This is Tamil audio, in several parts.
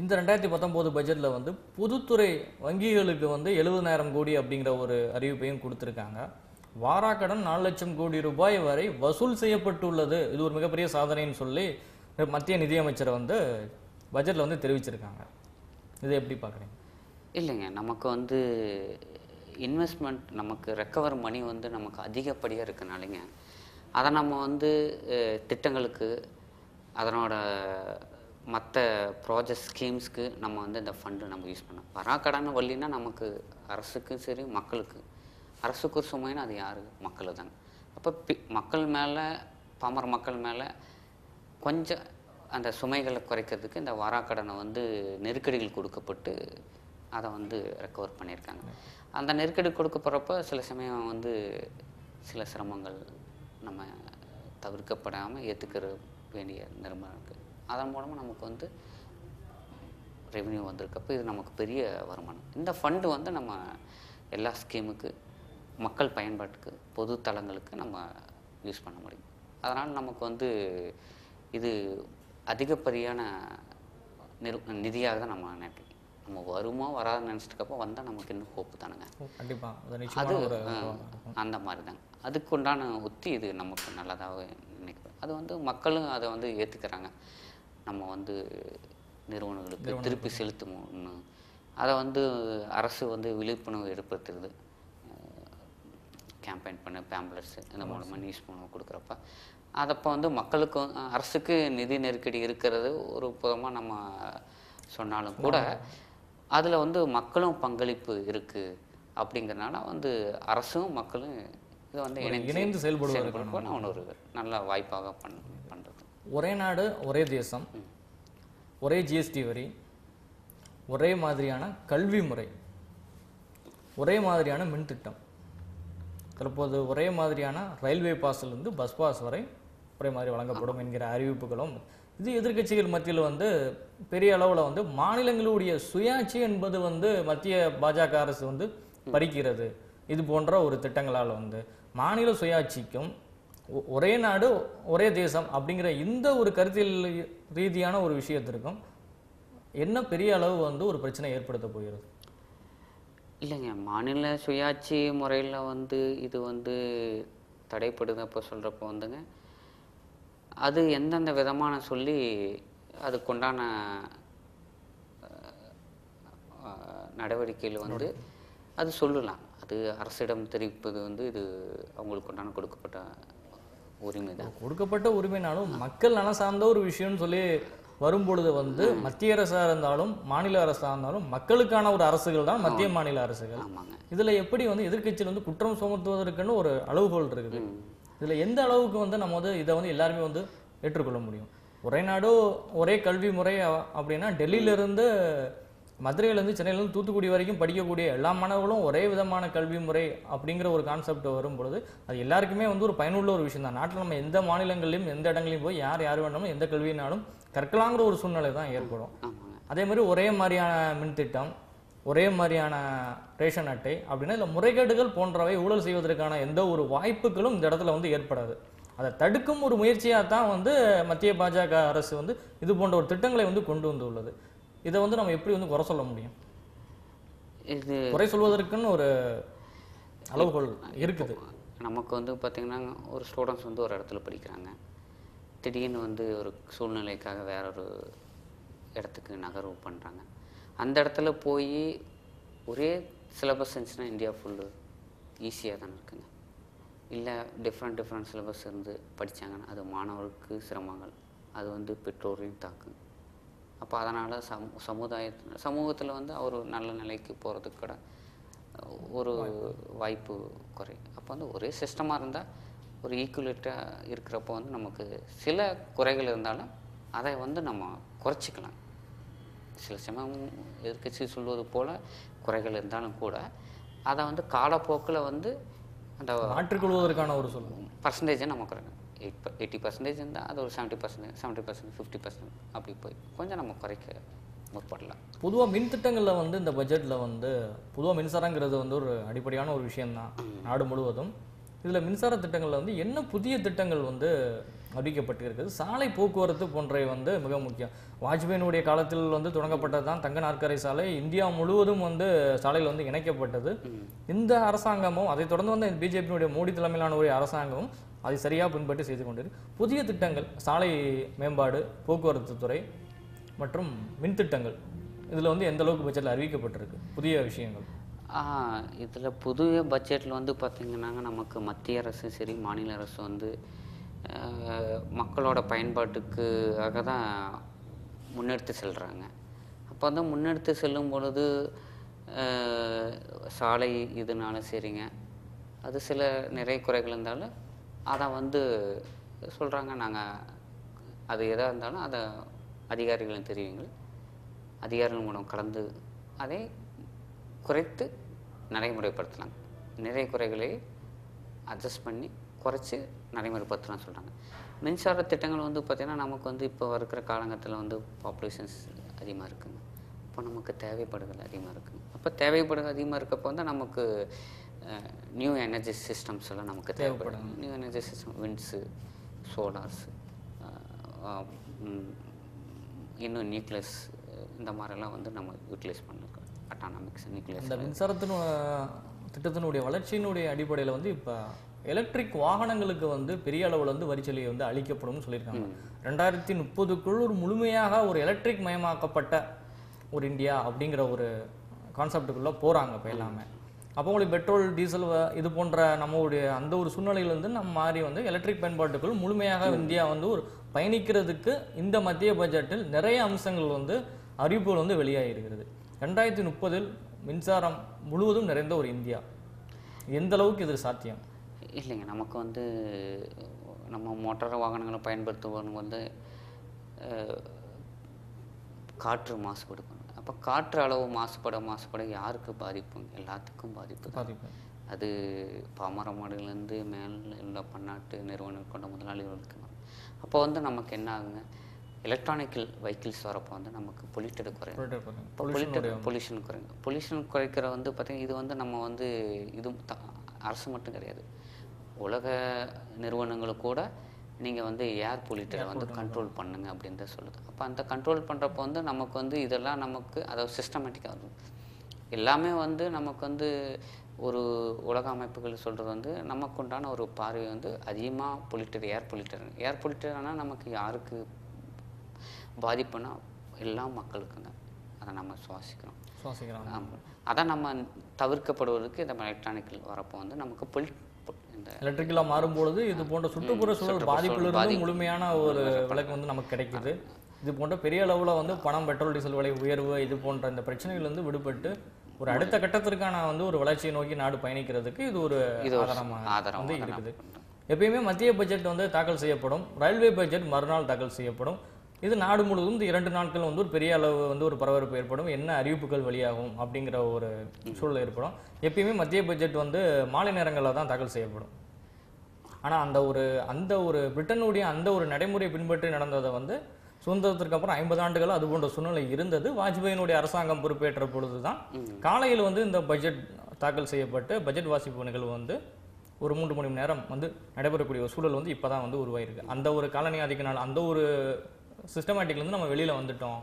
இந்த ரெண்டாயிரத்தி பத்தொம்போது பட்ஜெட்டில் வந்து பொதுத்துறை வங்கிகளுக்கு வந்து எழுபதாயிரம் கோடி அப்படிங்கிற ஒரு அறிவிப்பையும் கொடுத்துருக்காங்க. வாராக்கடன் நாலு லட்சம் கோடி ரூபாய் வரை வசூல் செய்யப்பட்டுள்ளது. இது ஒரு மிகப்பெரிய சாதனைன்னு சொல்லி மத்திய நிதியமைச்சர் வந்து பட்ஜெட்டில் வந்து தெரிவிச்சிருக்காங்க. இதை எப்படி பார்க்குறீங்க? இல்லைங்க. நமக்கு வந்து இன்வெஸ்ட்மெண்ட் நமக்கு ரெக்கவர் மணி வந்து நமக்கு அதிகப்படியாக இருக்கனாலங்க அதை நம்ம வந்து திட்டங்களுக்கு அதனோட மற்ற ப்ராஜெக்ட் ஸ்கீம்ஸ்க்கு நம்ம வந்து இந்த ஃபண்டு நம்ம யூஸ் பண்ணோம் வராக்கடன் வள்ளினா நமக்கு அரசுக்கும் சரி மக்களுக்கு. அரசுக்கு ஒரு சுமைன்னா அது யாரு? மக்கள் தாங்க அப்போ பி மக்கள் மேலே பாமர மக்கள் மேலே கொஞ்சம் அந்த சுமைகளை குறைக்கிறதுக்கு இந்த வராக்கடனை வந்து நெருக்கடிகள் கொடுக்கப்பட்டு அதை வந்து ரெக்கவர் பண்ணியிருக்காங்க. அந்த நெருக்கடி கொடுக்கப்படுறப்ப சில சமயம் வந்து சில சிரமங்கள் நம்ம தவிர்க்கப்படாமல் ஏற்றுக்கிற வேண்டிய நிர்பந்தம் இருக்குது அதன் மூலமாக நமக்கு வந்து ரெவென்யூ வந்திருக்கப்போ இது நமக்கு பெரிய வருமானம். இந்த ஃபண்டு வந்து நம்ம எல்லா ஸ்கீமுக்கு மக்கள் பயன்பாட்டுக்கு பொது தளங்களுக்கு நம்ம யூஸ் பண்ண முடியும். அதனால் நமக்கு வந்து இது அதிகப்படியான நிரு நிதியாக தான் நம்ம நினைக்கிறோம் நம்ம வருமோ வராதுன்னு நினச்சிட்டுக்கப்போ வந்தால் நமக்கு இன்னும் ஹோப்பு தானுங்க. கண்டிப்பாக அது அந்த மாதிரி தாங்க அதுக்கு உண்டான உத்தி இது நமக்கு நல்லதாகவே நினைக்கிறேன் அது வந்து மக்களும் அதை வந்து ஏற்றுக்கிறாங்க நம்ம வந்து நிறுவனங்களுக்கு திருப்பி செலுத்தணும் அதை வந்து அரசு வந்து விழிப்புணர்வு ஏற்படுத்துறது. கேம்பெயின் பண்ண பேம்ப்ளெட்ஸு இந்த மூலமாக நியூஸ் மூலம் கொடுக்குறப்ப. அதப்போ வந்து மக்களுக்கு வந்து, அஹ், அரசுக்கு நிதி நெருக்கடி இருக்கிறது ஒரு புறமாக நம்ம சொன்னாலும் கூட அதில் வந்து மக்களும் பங்களிப்பு இருக்குது அப்படிங்கிறனால வந்து அரசும் மக்களும் இதை வந்து இணைந்து நான் ஒரு நல்ல வாய்ப்பாக பண் பண்ணுறது ஒரே நாடு ஒரே தேசம் ஒரே ஜிஎஸ்டி வரி ஒரே மாதிரியான கல்வி முறை ஒரே மாதிரியான மின் திட்டம். தற்போது ஒரே மாதிரியான ரயில்வே பாஸ்லேருந்து பஸ் பாஸ் வரை ஒரே மாதிரி வழங்கப்படும் என்கிற அறிவிப்புகளும் இது எதிர்க்கட்சிகள் மத்தியில் வந்து பெரிய அளவில் வந்து மாநிலங்களுடைய சுயாட்சி என்பது வந்து மத்திய பாஜக அரசு வந்து பறிக்கிறது. இது போன்ற ஒரு திட்டங்களால் வந்து மாநில சுயாட்சிக்கும் ஒரே நாடு ஒரே தேசம் அப்படிங்கிற இந்த ஒரு கருத்தியல் ரீதியான ஒரு விஷயத்திற்கும் என்ன பெரிய அளவு வந்து ஒரு பிரச்சனை ஏற்படுத்த போகிறது? இல்லைங்க மாநில சுயாட்சி முறையில் வந்து இது வந்து தடைப்படுதப்போ சொல்கிறப்போ வந்துங்க. அது எந்தெந்த விதமான சொல்லி அதுக்குண்டான அஹ், நடவடிக்கைகள் வந்து அது சொல்லலாம். அது அரசிடம் தெரிவிப்பது வந்து இது அவங்களுக்கு உண்டான கொடுக்கப்பட்ட உரிமை தான் கொடுக்கப்பட்ட உரிமைனாலும் மக்கள் நலம் சார்ந்த ஒரு விஷயம்னு சொல்லி வரும்பொழுது வந்து மத்திய அரசா இருந்தாலும் மாநில அரசா இருந்தாலும் மக்களுக்கான ஒரு அரசுகள் தான் மத்திய மாநில அரசுகள். இதுல எப்படி வந்து எதிர்க்கட்சியில் வந்து குற்றம் சுமத்துவதற்குன்னு ஒரு அளவுகோல் இருக்குது. இதுல எந்த அளவுக்கு வந்து நம்ம வந்து இதை வந்து எல்லாருமே வந்து ஏற்றுக்கொள்ள முடியும்? ஒரே நாடு ஒரே கல்வி முறை அப்படின்னா டெல்லியில இருந்து மதுரையில இருந்து சென்னையில இருந்து தூத்துக்குடி வரைக்கும் படிக்கக்கூடிய எல்லா மாணவர்களும் ஒரே விதமான கல்வி முறை அப்படிங்கிற ஒரு கான்செப்ட் வரும் பொழுது அது எல்லாருக்குமே வந்து ஒரு பயனுள்ள ஒரு விஷயம் தான் நாட்டில் நம்ம எந்த மாநிலங்களையும் எந்த இடங்களையும் போய் யார் யார் வேணாலும் எந்த கல்வினாலும் கற்கலாங்கிற ஒரு சூழ்நிலை தான் ஏற்படும். அதே மாதிரி ஒரே மாதிரியான மின் திட்டம் ஒரே மாதிரியான ரேஷன் அட்டை அப்படின்னா இல்லை முறைகேடுகள் போன்றவை ஊழல் செய்வதற்கான எந்த ஒரு வாய்ப்புகளும் இந்த இடத்துல வந்து ஏற்படாது. அதை தடுக்கும் ஒரு முயற்சியாக தான் வந்து மத்திய பாஜக அரசு வந்து இது போன்ற ஒரு திட்டங்களை வந்து கொண்டு வந்துள்ளது. இதை வந்து நம்ம எப்படி வந்து குறை சொல்ல முடியும்? இது குறை சொல்வதற்குன்னு ஒரு அளவுகோல் இருக்குது. நமக்கு வந்து பார்த்திங்கன்னா ஒரு ஸ்டூடெண்ட்ஸ் வந்து ஒரு இடத்துல படிக்கிறாங்க. திடீர்னு வந்து ஒரு சூழ்நிலைக்காக வேற ஒரு இடத்துக்கு நகர்வு பண்ணுறாங்க அந்த இடத்துல போய் ஒரே சிலபஸ் இருந்துச்சுன்னா இந்தியா ஃபுல்லு ஈஸியாக தானே இருக்குங்க. இல்லை டிஃப்ரெண்ட் டிஃப்ரெண்ட் சிலபஸ் இருந்து படிச்சாங்கன்னா அது மாணவருக்கு சிரமங்கள். அது வந்து பெற்றோரையும் தாக்கும் அப்போ அதனால் சமு சமுதாயத்தில் சமூகத்தில் வந்து அவர் நல்ல நிலைக்கு போகிறதுக்கு கூட ஒரு வாய்ப்பு குறையும் அப்போ வந்து ஒரே சிஸ்டமாக இருந்தால் ஒரு ஈக்குவலேட்டாக இருக்கிறப்போ வந்து நமக்கு சில குறைகள் இருந்தாலும் அதை வந்து நம்ம குறைச்சிக்கலாம். சில சமயம் எதிர்க்கட்சி சொல்வது போல் குறைகள் இருந்தாலும் கூட அதை வந்து காலப்போக்கில் வந்து அந்த மாற்றிக்கொள்வதற்கான ஒரு சொல். பர்சன்டேஜை நம்ம குறைக்கணும். எயிட் எயிட்டி பர்சன்டேஜ் இருந்தால் அது ஒரு seventy percentage seventy percent fifty percent அப்படி போய் கொஞ்சம் நம்ம குறைக்க முற்படலாம். பொதுவாக மின் திட்டங்களில் வந்து இந்த பட்ஜெட்டில் வந்து பொதுவாக மின்சாரங்கிறது வந்து ஒரு அடிப்படையான ஒரு விஷயம்தான் நாடு முழுவதும். இதில் மின்சார திட்டங்கள்ல வந்து என்ன புதிய திட்டங்கள் வந்து அறிவிக்கப்பட்டிருக்குது? சாலை போக்குவரத்து போன்றவை வந்து மிக முக்கியம். வாஜ்பாயினுடைய காலத்தில் வந்து தொடங்கப்பட்டது தான் தங்க நாற்கரை சாலை. இந்தியா முழுவதும் வந்து சாலையில் வந்து இணைக்கப்பட்டது. இந்த அரசாங்கமும் அதை தொடர்ந்து வந்து பிஜேபியினுடைய மோடி தலைமையிலான ஒரு அரசாங்கமும் அதை சரியாக பின்பற்றி செய்து கொண்டது. புதிய திட்டங்கள் சாலை மேம்பாடு போக்குவரத்து துறை மற்றும் மின் திட்டங்கள். இதில் வந்து எந்த அளவுக்கு பட்ஜெட்டில் அறிவிக்கப்பட்டிருக்கு? புதிய விஷயங்கள். இதில் புதிய பட்ஜெட்டில் வந்து பார்த்திங்கன்னாங்க நமக்கு மத்திய அரசு சரி மாநில அரசு வந்து மக்களோட பயன்பாட்டுக்காக தான் முன்னெடுத்து செல்கிறாங்க அப்போ வந்து முன்னெடுத்து செல்லும் பொழுது சாலை இதனால சரிங்க. அது சில நிறை குறைகள் இருந்தாலும் அதை வந்து சொல்கிறாங்க நாங்கள் அது எதாக இருந்தாலும் அதை அதிகாரிகளும் தெரியுங்கள் அதிகாரிகள் மூலம் கலந்து அதை குறைத்து நடைமுறைப்படுத்தலாம். நிறைய குறைகளை அட்ஜஸ்ட் பண்ணி குறைச்சி நடைமுறைப்படுத்தலாம் சொல்கிறாங்க மின்சார திட்டங்கள் வந்து பார்த்திங்கன்னா நமக்கு வந்து இப்போ இருக்கிற காலகட்டத்தில் வந்து பாப்புலேஷன்ஸ் அதிகமாக இருக்குங்க. அப்போ நமக்கு தேவைப்படுதல் அதிகமாக இருக்குங்க. அப்போ தேவைப்படுதல் அதிகமாக இருக்கப்போ வந்து நமக்கு நியூ எனர்ஜி சிஸ்டம்ஸ் எல்லாம் நமக்கு தேவைப்படும். New energy system winds solars இன்னும் நியூக்ளியஸ் இந்த மாதிரிலாம் வந்து நம்ம யூட்டிலைஸ் பண்ணிருக்கோம். அட்டானாமிக்ஸ் நியூக்ளியஸ் இந்த மின்சாரத்தின் திட்டத்தினுடைய வளர்ச்சியினுடைய அடிப்படையில் வந்து இப்போ எலக்ட்ரிக் வாகனங்களுக்கு வந்து பெரிய அளவில் வந்து வரிச்சலுகை வந்து அளிக்கப்படும்னு சொல்லியிருக்காங்க. ரெண்டாயிரத்தி முப்பதுக்குள் ஒரு முழுமையாக ஒரு எலக்ட்ரிக் மயமாக்கப்பட்ட ஒரு இந்தியா அப்படிங்கிற ஒரு கான்செப்டுக்குள்ளே போகிறாங்க இப்போ எல்லாமே. அப்போ உங்களுக்கு பெட்ரோல் டீசல் இது போன்ற நம்மளுடைய அந்த ஒரு சூழ்நிலையிலேருந்து நம்ம மாறி வந்து எலக்ட்ரிக் பயன்பாட்டுக்குள் முழுமையாக இந்தியா வந்து ஒரு பயணிக்கிறதுக்கு இந்த மத்திய பட்ஜெட்டில் நிறைய அம்சங்கள் வந்து அறிவிப்புகள் வந்து வெளியாகி இருக்கிறது ரெண்டாயிரத்தி முப்பதில் மின்சாரம் முழுவதும் நிறைந்த ஒரு இந்தியா. எந்த அளவுக்கு இது சாத்தியம்? இல்லைங்க நமக்கு வந்து நம்ம மோட்டார் வாகனங்களை பயன்படுத்துவவங்க வந்து காற்று மாசுபடுவாங்க அப்போ காற்று அளவு மாசுபட மாசுபட யாருக்கு பாதிப்பு? எல்லாத்துக்கும் பாதிப்பு அது பாமர மாடுலேருந்து மேல் உள்ள பன்னாட்டு நிறுவனம் கொண்ட முதலாளிகளுக்கு வரும். அப்போ வந்து நமக்கு என்ன ஆகுங்க? எலக்ட்ரானிக்கல் வெஹிக்கிள்ஸ் வரப்போ வந்து நமக்கு பொல்யூட்டடு குறையும். இப்போ பொல்யூட்டட் பொல்யூஷன் குறைங்க பொல்யூஷன் குறைக்கிற வந்து பார்த்தீங்கன்னா இது வந்து நம்ம வந்து இது அரசு மட்டும் கிடையாது. உலக நிறுவனங்களும் கூட நீங்கள் வந்து ஏர் பொல்யூட்டரை வந்து கண்ட்ரோல் பண்ணுங்க அப்படின்னு தான் சொல்லுது. அப்போ அந்த கண்ட்ரோல் பண்ணுறப்போ வந்து நமக்கு வந்து இதெல்லாம் நமக்கு அதாவது சிஸ்டமேட்டிக்காக இருக்கும் எல்லாமே வந்து நமக்கு வந்து ஒரு உலக அமைப்புகள் சொல்கிறது வந்து நமக்கு உண்டான ஒரு பார்வை வந்து அதிகமாக பொல்யூட்டர் ஏர் பொல்யூட்டர் ஏர் பொல்யூட்டர்னால் நமக்கு யாருக்கு பாதிப்புனா எல்லா மக்களுக்கும் தான் அதை நம்ம சுவாசிக்கிறோம். சுவாசிக்கிறாங்க ஆமாம் அதை நம்ம தவிர்க்கப்படுவதற்கு இந்த எலக்ட்ரானிக்கல் வரப்போ வந்து நமக்கு பொல் இந்த எலக்ட்ரிக்கலாக மாறும்பொழுது இது போன்ற சுற்றுப்புற சூழல் பாதிப்பிலிருந்து முழுமையான ஒரு விளக்கு வந்து நமக்கு கிடைக்குது. இது போன்ற பெரிய அளவில் வந்து பணம் பெட்ரோல் டீசல் விலை உயர்வு இது போன்ற இந்த பிரச்சனைகள்லேருந்து விடுபட்டு ஒரு அடுத்த கட்டத்திற்கான வந்து ஒரு வளர்ச்சியை நோக்கி நாடு பயணிக்கிறதுக்கு இது ஒரு ஆதாரமாக ஆதாரம் வந்து இருக்குது. எப்பயுமே மத்திய பட்ஜெட் வந்து தாக்கல் செய்யப்படும். ரயில்வே பட்ஜெட் மறுநாள் தாக்கல் செய்யப்படும். இது நாடு முழுவதும் இந்த இரண்டு நாட்கள் வந்து ஒரு பெரிய அளவு வந்து ஒரு பரபரப்பு ஏற்படும். என்ன அறிவிப்புகள் வெளியாகும் அப்படிங்கிற ஒரு சூழல் ஏற்படும். எப்பயுமே மத்திய பட்ஜெட் வந்து மாலை நேரங்களில் தான் தாக்கல் செய்யப்படும். ஆனால் அந்த ஒரு அந்த ஒரு பிரிட்டனுடைய அந்த ஒரு நடைமுறை பின்பற்றி நடந்ததை வந்து சுதந்திரத்திற்கு அப்புறம் ஐம்பது ஆண்டுகள் அது போன்ற சூழ்நிலை இருந்தது. வாஜ்பாயினுடைய அரசாங்கம் பொறுப்பேற்ற பொழுது தான் காலையில் வந்து இந்த பட்ஜெட் தாக்கல் செய்யப்பட்டு பட்ஜெட் வாசிப்பு நிகழ்வு வந்து ஒரு மூன்று மணி நேரம் வந்து நடைபெறக்கூடிய ஒரு சூழல் வந்து இப்போ தான் வந்து உருவாயிருக்கு. அந்த ஒரு காலனி ஆதிக்க நாள் அந்த ஒரு சிஸ்டமேட்டிக்லேருந்து நம்ம வெளியில் வந்துட்டோம்.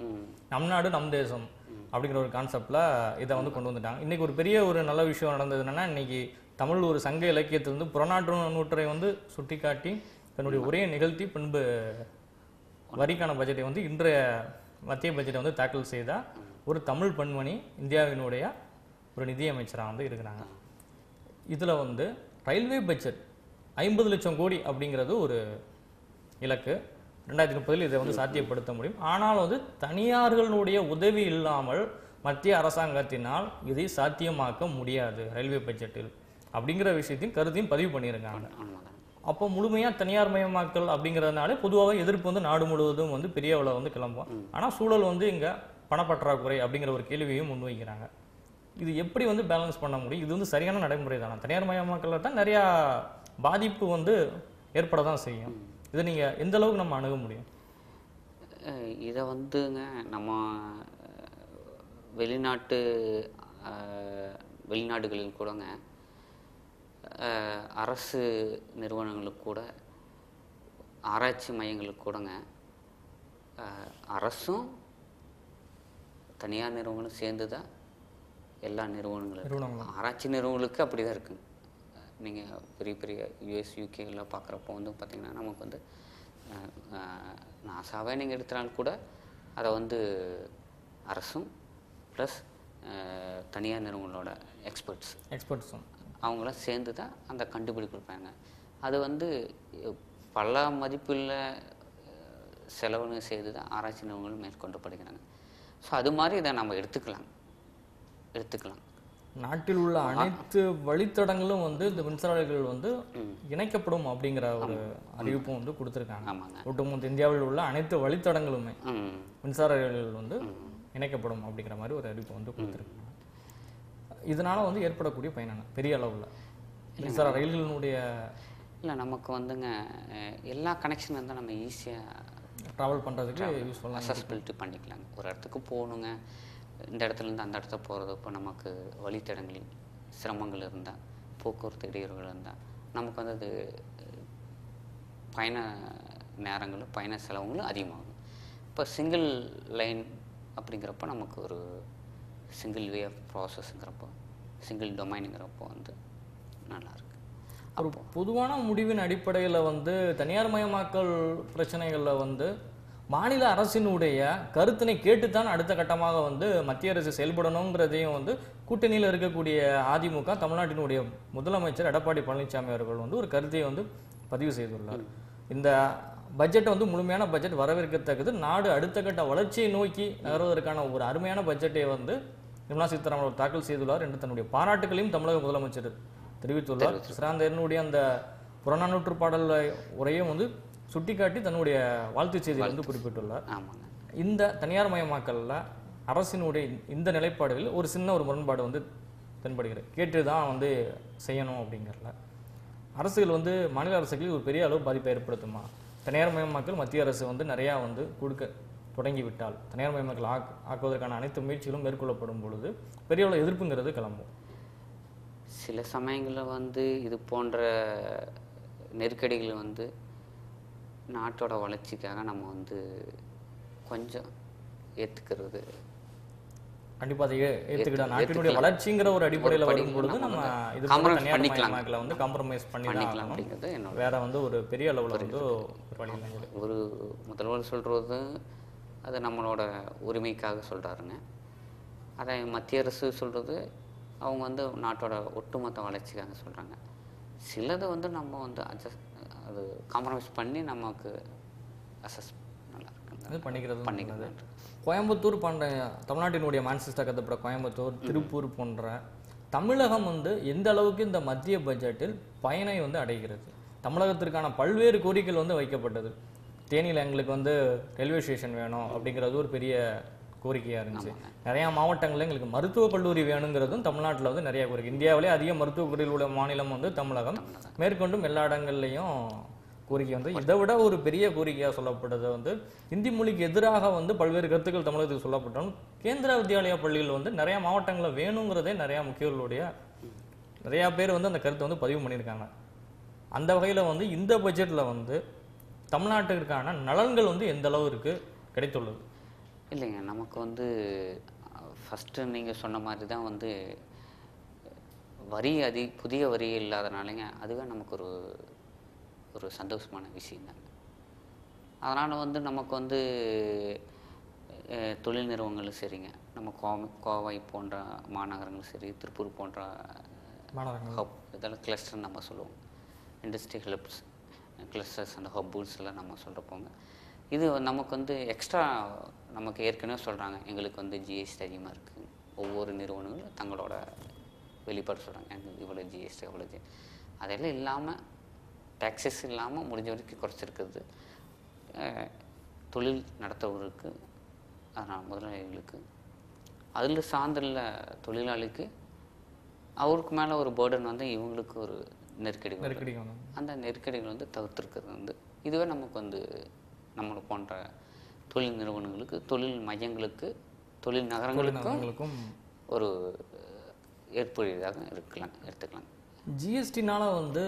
நம் நாடு நம் தேசம் அப்படிங்கிற ஒரு கான்செப்டில் இதை வந்து கொண்டு வந்துட்டாங்க. இன்னைக்கு ஒரு பெரிய ஒரு நல்ல விஷயம் நடந்தது என்னன்னா இன்னைக்கு தமிழ் ஒரு சங்க இலக்கியத்திலிருந்து புறநாற்று நூற்றை வந்து சுட்டிக்காட்டி தன்னுடைய உரையை நிகழ்த்தி பின்பு வரிக்கான பட்ஜெட்டை வந்து இன்றைய மத்திய பட்ஜெட்டை வந்து தாக்கல் செய்த ஒரு தமிழ் பெண்மணி இந்தியாவினுடைய ஒரு நிதியமைச்சராக வந்து இருக்கிறாங்க. இதில் வந்து ரயில்வே பட்ஜெட் ஐம்பது லட்சம் கோடி அப்படிங்கிறது ஒரு இலக்கு. ரெண்டாயிரத்தி முப்பதில் இதை வந்து சாத்தியப்படுத்த முடியும். ஆனால் வந்து தனியார்களுடைய உதவி இல்லாமல் மத்திய அரசாங்கத்தினால் இதை சாத்தியமாக்க முடியாது ரயில்வே பட்ஜெட்டில். அப்படிங்கிற விஷயத்தையும் கருத்தையும் பதிவு பண்ணியிருக்காங்க. அப்போ முழுமையாக தனியார் மயமாக்கல் அப்படிங்கிறதுனால பொதுவாக எதிர்ப்பு வந்து நாடு முழுவதும் வந்து பெரிய அளவில் வந்து கிளம்பும். ஆனால் சூழல் வந்து இங்கே பணப்பற்றாக்குறை அப்படிங்கிற ஒரு கேள்வியையும் முன்வைக்கிறாங்க இது எப்படி வந்து பேலன்ஸ் பண்ண முடியும்? இது வந்து சரியான நடைமுறை தானே தனியார் மயமாக்கலில் தான் நிறையா பாதிப்பு வந்து ஏற்பட தான் செய்யும். இதை நீங்கள் எந்த அளவுக்கு நம்ம அணுக முடியும் இதை வந்துங்க நம்ம வெளிநாட்டு வெளிநாடுகளில் கூடங்க அரசு நிறுவனங்களுக்கு கூட ஆராய்ச்சி மையங்களுக்கு கூடங்க அரசும் தனியார் நிறுவனங்களும் சேர்ந்து தான் எல்லா. நிறுவனங்களும். ஆராய்ச்சி நிறுவனங்களுக்கு அப்படி தான் இருக்குங்க நீங்கள் பெரிய பெரிய யூஎஸ் யூகே எல்லாம் பார்க்குறப்போ வந்து பார்த்திங்கன்னா நமக்கு வந்து நாசாவே நீங்கள் எடுத்தாலும் கூட அதை வந்து அரசும் ப்ளஸ் தனியார் நிறுவனங்களோட எக்ஸ்பர்ட்ஸ் எக்ஸ்பர்ட்ஸும் அவங்களாம் சேர்ந்து தான் அந்த கண்டுபிடிப்பு கொடுப்பாங்க. அது வந்து பல மதிப்புள்ள செலவுன்னு செய்து தான் ஆராய்ச்சி நிறுவனங்கள் மேற்கொண்டு படிக்கிறாங்க ஸோ அது மாதிரி இதை நம்ம எடுத்துக்கலாம். எடுத்துக்கலாம். நாட்டில் உள்ள அனைத்து வழித்தடங்களும் வந்து இந்த மின்சார ரயில்கள் வந்து இணைக்கப்படும் அப்படிங்கிற ஒரு அறிவிப்பும் வந்து கொடுத்துருக்காங்க. ஒட்டுமொத்த இந்தியாவில் உள்ள அனைத்து வழித்தடங்களுமே ம். மின்சார ரயில்கள் வந்து இணைக்கப்படும் அப்படிங்கிற மாதிரி ஒரு அறிவிப்பு வந்து கொடுத்துருக்காங்க. இதனால வந்து ஏற்படக்கூடிய பயன் என்ன? பெரிய அளவுல. மின்சார ரயில்களினுடைய இல்லை நமக்கு வந்துங்க எல்லா கனெக்ஷன் வந்து நம்ம ஈஸியாக ட்ராவல் பண்றதுக்கு யூஸ்ஃபுல்லாக அசஸ்பிலிட்டி பண்ணிக்கலாங்க. ஒரு இடத்துக்கு போகணுங்க இந்த இடத்துலேருந்து அந்த இடத்த போகிறது இப்போ நமக்கு வழித்தடங்களில் சிரமங்கள் இருந்தால் போக்குவரத்து இடையூறுகள் இருந்தால் நமக்கு வந்து அது பயண நேரங்களும் பயண செலவுங்களும் அதிகமாகும். இப்போ சிங்கிள் லைன் அப்படிங்கிறப்ப நமக்கு ஒரு சிங்கிள் வே ஆஃப் ப்ராசஸ்ங்கிறப்போ சிங்கிள் டொமைனுங்கிறப்போ வந்து நல்லாயிருக்கு ஒரு பொதுவான முடிவின் அடிப்படையில் வந்து தனியார் மயமாக்கல் பிரச்சனைகளில் வந்து மாநில அரசினுடைய கருத்தினை கேட்டுத்தான் அடுத்த கட்டமாக வந்து மத்திய அரசு செயல்படணுங்கிறதையும் வந்து கூட்டணியில் இருக்கக்கூடிய அதிமுக தமிழ்நாட்டினுடைய முதலமைச்சர் எடப்பாடி பழனிசாமி அவர்கள் வந்து ஒரு கருத்தை வந்து பதிவு செய்துள்ளார். இந்த பட்ஜெட்டை வந்து முழுமையான பட்ஜெட் வரவேற்கத்தக்கது. நாடு அடுத்த கட்ட வளர்ச்சியை நோக்கி நகர்வதற்கான ஒரு அருமையான பட்ஜெட்டை வந்து நிர்மலா சீதாராமன் தாக்கல் செய்துள்ளார் என்று தன்னுடைய பாராட்டுகளையும் தமிழக முதலமைச்சர் தெரிவித்துள்ளார். சிறாந்தரனுடைய அந்த புறநானூற்று பாடல் உரையும் வந்து சுட்டிக்காட்டி தன்னுடைய வாழ்த்துச் செய்தியை வந்து குறிப்பிட்டுள்ளார். ஆமாங்க. இந்த தனியார் மயமாக்கல்ல அரசினுடைய இந்த நிலைப்பாடுகளில் ஒரு சின்ன ஒரு முரண்பாடு வந்து தென்படுகிறது. கேட்டு தான் வந்து செய்யணும் அப்படிங்கிறல. அரசுகள் வந்து மாநில அரசுகளில் ஒரு பெரிய அளவு பாதிப்பை ஏற்படுத்துமா? தனியார் மயமாக்கல் மத்திய அரசு வந்து நிறையா வந்து கொடுக்க தொடங்கி விட்டால் தனியார் மயமாக்கல் ஆக் ஆக்குவதற்கான அனைத்து முயற்சிகளும் மேற்கொள்ளப்படும் பொழுது பெரிய அளவு எதிர்ப்புங்கிறது கிளம்பும். சில சமயங்களில் வந்து இது போன்ற நெருக்கடிகள் வந்து நாட்டோட வளர்ச்சிக்காக நம்ம வந்து கொஞ்சம் ஏற்றுக்கிறது கண்டிப்பா அதை ஏ- ஏத்துக்கிட்டா நாட்டினுடைய வளர்ச்சிங்கிற ஒரு அடிப்படையில் வரும் பொழுது நம்ம இது பண்ணிக்கலாம். வந்து காம்ப்ரமைஸ் பண்ணிக்கலாம். அப்படிங்கிறது என்னோட வேற வந்து ஒரு பெரிய அளவுல வந்து ஒரு முதல்வர் சொல்கிறது அது நம்மளோட உரிமைக்காக சொல்கிறாருங்க அதை மத்திய அரசு சொல்கிறது அவங்க வந்து நாட்டோட ஒட்டுமொத்த வளர்ச்சிக்காக சொல்கிறாங்க சிலது வந்து நம்ம வந்து அட்ஜஸ்ட் அது காம்ப்ரமைஸ் பண்ணி நமக்கு அசஸ் நல்லா பண்ணிக்கிறது பண்ணிக்கிறது கோயம்புத்தூர் போன்ற தமிழ்நாட்டினுடைய மான்செஸ்டர் கத்தப்பட கோயம்புத்தூர் திருப்பூர் போன்ற தமிழகம் வந்து எந்த அளவுக்கு இந்த மத்திய பட்ஜெட்டில் பயனை வந்து அடைகிறது? தமிழகத்திற்கான பல்வேறு கோரிக்கைகள் வந்து வைக்கப்பட்டது. தேனியில் எங்களுக்கு வந்து ரயில்வே ஸ்டேஷன் வேணும் அப்படிங்கிறது ஒரு பெரிய கோரிக்கையாக இருந்துச்சு. நிறையா மாவட்டங்களில் எங்களுக்கு மருத்துவக் கல்லூரி வேணுங்கிறதும் தமிழ்நாட்டில் வந்து நிறைய கோரிக்கை இந்தியாவிலே அதிக மருத்துவக் கல்லூரி உள்ள மாநிலம் வந்து தமிழகம். மேற்கொண்டும் எல்லா இடங்கள்லையும் கோரிக்கை வந்து இதை விட ஒரு பெரிய கோரிக்கையாக சொல்லப்பட்டது வந்து இந்தி மொழிக்கு எதிராக வந்து பல்வேறு கருத்துக்கள் தமிழகத்துக்கு சொல்லப்பட்டாலும் கேந்திர வித்யாலயா பள்ளிகள் வந்து நிறைய மாவட்டங்களில் வேணுங்கிறதே நிறைய முக்கியர்களுடைய நிறையா பேர் வந்து அந்த கருத்தை வந்து பதிவு பண்ணியிருக்காங்க. அந்த வகையில் வந்து இந்த பட்ஜெட்டில் வந்து தமிழ்நாட்டிற்கான நலன்கள் வந்து எந்த அளவுக்கு கிடைத்துள்ளது. இல்லைங்க நமக்கு வந்து ஃபஸ்ட்டு நீங்கள் சொன்ன மாதிரி தான் வந்து வரி அதி புதிய வரி இல்லாதனாலங்க அதுவே நமக்கு ஒரு ஒரு சந்தோஷமான விஷயம் தாங்க அதனால் வந்து நமக்கு வந்து தொழில் நிறுவனங்களும் சரிங்க. நம்ம கோவை கோவை போன்ற மாநகரங்களும் சரி திருப்பூர் போன்ற ஹப் இதெல்லாம் கிளஸ்டர் நம்ம சொல்லுவோம். இண்டஸ்ட்ரி ஹெல்ப்ஸ் கிளஸ்டர்ஸ் அந்த ஹப்பூல்ஸ் எல்லாம் நம்ம சொல்கிறப்போங்க இது நமக்கு வந்து எக்ஸ்ட்ரா நமக்கு ஏற்கனவே சொல்கிறாங்க எங்களுக்கு வந்து ஜிஎஸ்டி அதிகமாக இருக்குது ஒவ்வொரு நிறுவனங்களும் தங்களோட வெளிப்பாடு சொல்கிறாங்க எங்களுக்கு இவ்வளோ ஜிஎஸ்டி அவ்வளோ ஜி அதெல்லாம் இல்லாமல் டேக்ஸஸ் இல்லாமல் முடிஞ்ச வரைக்கும் குறைச்சிருக்கிறது. தொழில் நடத்துவதற்கு அதனால் முதலாளிகளுக்கு அதில் சார்ந்துள்ள தொழிலாளிக்கு அவருக்கு மேலே ஒரு பேர்டன் வந்து இவங்களுக்கு ஒரு நெருக்கடி அந்த நெருக்கடிகள் வந்து தவிர்த்திருக்கிறது வந்து இதுவே நமக்கு வந்து நம்மளை போன்ற தொழில் நிறுவனங்களுக்கு தொழில் மையங்களுக்கு தொழில் நகரங்களுக்கும் ஒரு ஏற்புடையதாக இருக்கலாம் எடுத்துக்கலாம். ஜிஎஸ்டினால வந்து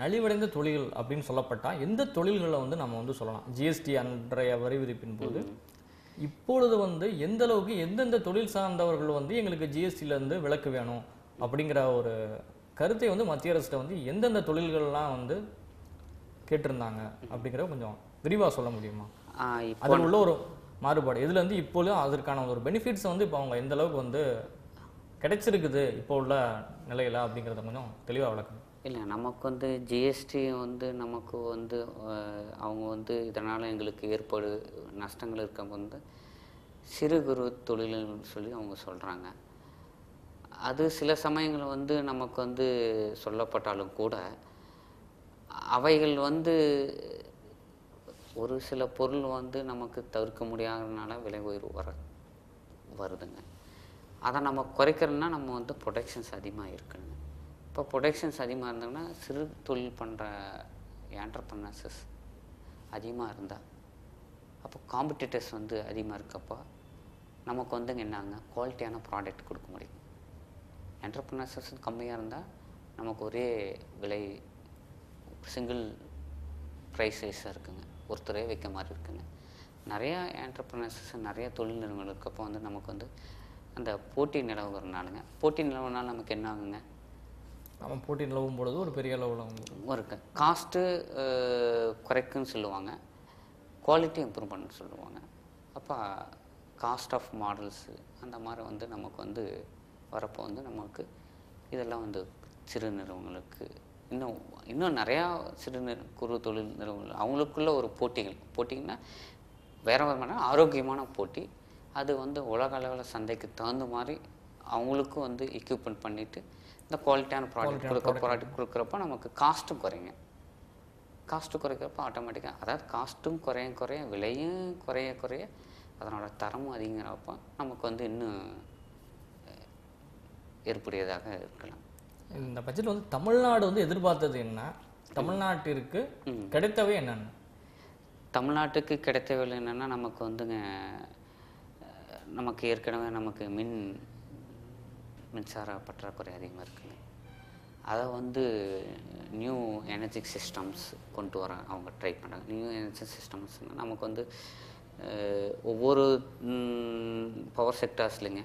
நலிவடைந்த தொழில்கள் அப்படின்னு சொல்லப்பட்டா எந்த தொழில்களை வந்து நம்ம வந்து சொல்லலாம்? ஜிஎஸ்டி அன்றைய வரி விதிப்பின் போது இப்பொழுது வந்து எந்த அளவுக்கு எந்தெந்த தொழில் சார்ந்தவர்கள் வந்து எங்களுக்கு இருந்து விலக்கு வேணும் அப்படிங்கிற ஒரு கருத்தை வந்து மத்திய அரசுல வந்து எந்தெந்த தொழில்கள்லாம் வந்து கேட்டிருந்தாங்க அப்படிங்கிற கொஞ்சம் விரிவா சொல்ல முடியுமா? அதில் உள்ள ஒரு மாறுபாடு. இதுல இருந்து இப்போலும் அதற்கான ஒரு பெனிஃபிட்ஸ் வந்து இப்போ அவங்க எந்த அளவுக்கு வந்து கிடைச்சிருக்குது இப்போ உள்ள நிலையில அப்படிங்கிறத கொஞ்சம் தெளிவா விளக்கணும் இல்லை நமக்கு வந்து ஜிஎஸ்டி வந்து நமக்கு வந்து அவங்க வந்து இதனால் எங்களுக்கு ஏற்படு நஷ்டங்கள் இருக்க வந்து சிறு குறு தொழில்கள்னு சொல்லி அவங்க சொல்கிறாங்க அது சில சமயங்கள் வந்து நமக்கு வந்து சொல்லப்பட்டாலும் கூட அவைகள் வந்து ஒரு சில பொருள் வந்து நமக்கு தவிர்க்க முடியாதனால விலை உயர்வு வர வருதுங்க. அதை நம்ம குறைக்கிறோன்னா நம்ம வந்து ப்ரொடெக்ஷன்ஸ் அதிகமாக இருக்குங்க இப்போ ப்ரொடெக்ஷன்ஸ் அதிகமாக இருந்தோம்னா சிறு தொழில் பண்ணுற என்டர்பிரனர்ஸஸ் அதிகமாக இருந்தால் அப்போ காம்படிட்டர்ஸ் வந்து அதிகமாக இருக்கப்போ நமக்கு வந்துங்க என்னங்க? குவாலிட்டியான ப்ராடக்ட் கொடுக்க முடியும். என்டர்பிரினர்ஸஸ் கம்மியாக இருந்தால் நமக்கு ஒரே விலை சிங்கிள் ப்ரைஸஸாக இருக்குங்க. ஒருத்தரே வைக்க மாதிரி இருக்குங்க. நிறையா என்டர்பிரனர்ஸஸ் நிறைய தொழில் நிறுவனங்கள் இருக்கப்போ வந்து நமக்கு வந்து அந்த போட்டி நிலவுகிறனாலுங்க போட்டி நிலவுனால நமக்கு என்ன ஆகுங்க? நம்ம போட்டி நிலவும் பொழுது ஒரு பெரிய அளவில் இருக்கு காஸ்ட்டு குறைக்குன்னு சொல்லுவாங்க. குவாலிட்டி இம்ப்ரூவ் பண்ண சொல்லுவாங்க. அப்போ காஸ்ட் ஆஃப் மாடல்ஸு அந்த மாதிரி வந்து நமக்கு வந்து வரப்போ வந்து நமக்கு இதெல்லாம் வந்து சிறு நிறுவனங்களுக்கு இன்னும் இன்னும் நிறையா சிறு குறு தொழில் நிறுவனங்கள் அவங்களுக்குள்ள ஒரு போட்டிகள். போட்டிங்கன்னா வேற விதமான ஆரோக்கியமான போட்டி. அது வந்து உலக அளவில் சந்தைக்கு தகுந்த மாதிரி அவங்களுக்கும் வந்து எக்யூப்மெண்ட் பண்ணிட்டு இந்த குவாலிட்டியான ப்ராடக்ட் கொடுக்க ப்ராடக்ட் கொடுக்குறப்ப நமக்கு காஸ்ட்டும் குறைங்க காஸ்ட்டு குறைக்கிறப்ப ஆட்டோமேட்டிக்காக அதாவது காஸ்ட்டும் குறைய குறைய விலையும் குறைய குறைய அதனோட தரமும் அதிகங்கிறப்ப நமக்கு வந்து இன்னும் ஏற்புடையதாக இருக்கலாம். இந்த பட்ஜெட் வந்து தமிழ்நாடு வந்து எதிர்பார்த்தது என்ன? தமிழ்நாட்டிற்கு கிடைத்தவை என்னென்ன? தமிழ்நாட்டுக்கு கிடைத்தவில்லை என்னென்னா நமக்கு வந்துங்க நமக்கு ஏற்கனவே நமக்கு மின் மின்சார பற்றாக்குறை அதிகமாக இருக்குங்க. அதை வந்து நியூ எனர்ஜி சிஸ்டம்ஸ் கொண்டு வர அவங்க ட்ரை பண்ணுறாங்க நியூ எனர்ஜி சிஸ்டம்ஸ்னால் நமக்கு வந்து ஒவ்வொரு பவர் செக்டார்ஸ்லைங்க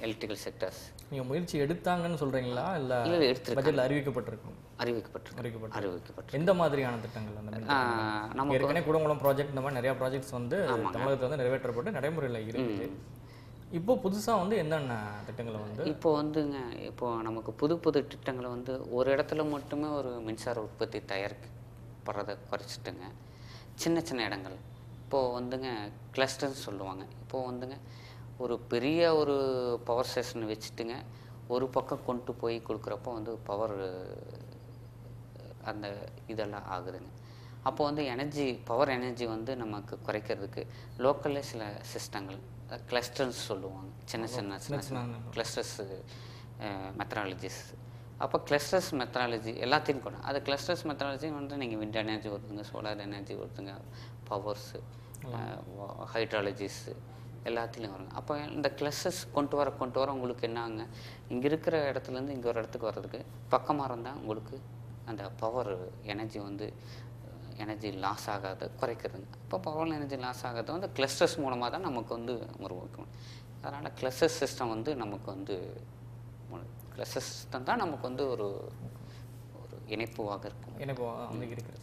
எலக்ட்ரிக்கல் செக்டார்ஸ் நீங்க முயற்சி எடுத்தாங்கன்னு சொல்றீங்களா? இல்ல இல்லை எடுத்துருக்காங்க. பட்ஜெட்ல அறிவிக்கப்பட்டிருக்கும். அறிவிக்கப்பட்டிருக்கு. அறிவிக்கப்பட்டு அறிவிக்கப்பட்டிருக்கு. எந்த மாதிரியான திட்டங்கள் அந்த நமக்கு ஏற்கனவே குடங்குளம் ப்ராஜெக்ட் இந்த மாதிரி நிறைய ப்ராஜெக்ட்ஸ் வந்து தமிழகத்துல வந்து நிறைவேற்றப்பட்டு நடைமுறையில் இருக்குது. இப்போ புதுசா வந்து என்னென்ன திட்டங்களை வந்து இப்போ வந்துங்க இப்போ நமக்கு புது புது திட்டங்களை வந்து ஒரு இடத்துல மட்டுமே ஒரு மின்சார உற்பத்தி தயாரிக்கப்படுறதை குறைச்சிட்டுங்க. சின்ன சின்ன இடங்கள். இப்போது வந்துங்க கிளஸ்டர்ஸ் சொல்லுவாங்க. இப்போது வந்துங்க ஒரு பெரிய ஒரு பவர் ஸ்டேஷன் வச்சுட்டுங்க ஒரு பக்கம் கொண்டு போய் கொடுக்குறப்போ வந்து பவர் அந்த இதெல்லாம் ஆகுதுங்க. அப்போ வந்து எனர்ஜி பவர் எனர்ஜி வந்து நமக்கு குறைக்கிறதுக்கு லோக்கல்லே சில சிஸ்டங்கள் கிளஸ்டர்ஸ் சொல்லுவாங்க. சின்ன சின்ன சின்ன சின்ன கிளஸ்டர்ஸ் மெத்தடாலஜிஸ் அப்போ கிளஸ்டர்ஸ் மெத்தடாலஜி எல்லாத்தையும் கூட அது கிளஸ்டர்ஸ் மெத்தடாலஜி வந்து நீங்கள் விண்ட் எனர்ஜி வருதுங்க சோலார் எனர்ஜி வருதுங்க பவர்ஸு ஹைட்ராலஜிஸ் எல்லாத்துலேயும் வருங்க. அப்போ இந்த கிளஸ்டர்ஸ் கொண்டு வர கொண்டு வர உங்களுக்கு என்ன ஆகுங்க இங்கே இருக்கிற இடத்துலேருந்து இங்கே ஒரு இடத்துக்கு வர்றதுக்கு பக்கமாக இருந்தால் உங்களுக்கு அந்த பவர் எனர்ஜி வந்து எனர்ஜி லாஸ் ஆகாத குறைக்கிறதுங்க அப்போ பவர் எனர்ஜி லாஸ் ஆகாத வந்து கிளஸ்டர்ஸ் மூலமாக தான் நமக்கு வந்து உருவாக்கணும். அதனால் கிளஸ்டர் சிஸ்டம் வந்து நமக்கு வந்து கிளஸ்டர் சிஸ்டம் தான் நமக்கு வந்து ஒரு ஒரு இணைப்புவாக இருக்கும். எனக்கு வந்து இருக்கிற